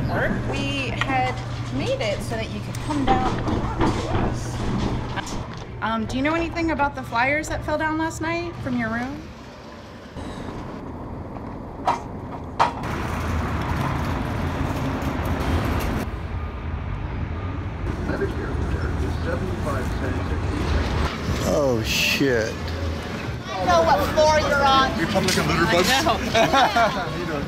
work. We had made it so that you could come down and talk to us. Um, do you know anything about the flyers that fell down last night from your room? Oh shit. I know what floor you're on. Republican litter bugs. I know. How you doing?